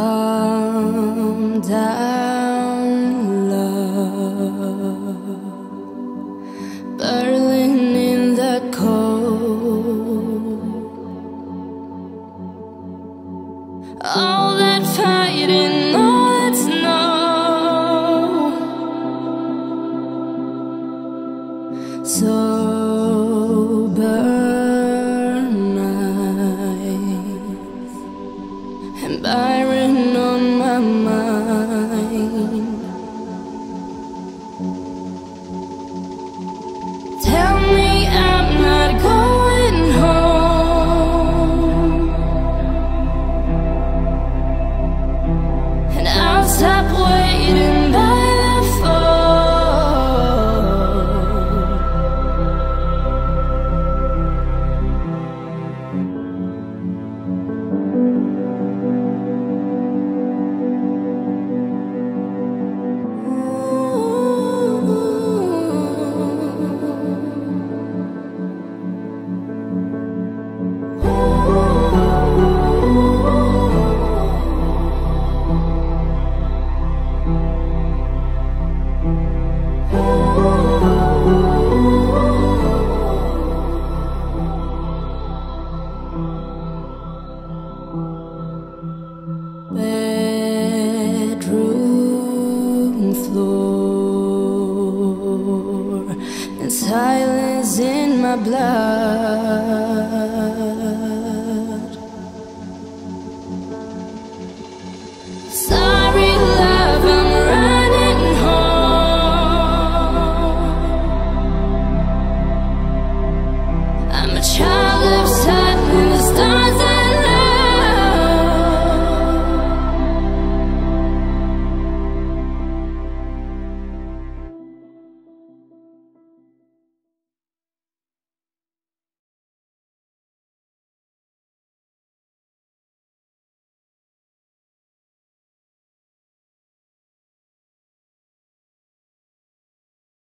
Come down, love, burning in the cold. All that fighting, all that snow. So. my blood. Sorry, love, I'm running home. I'm a child.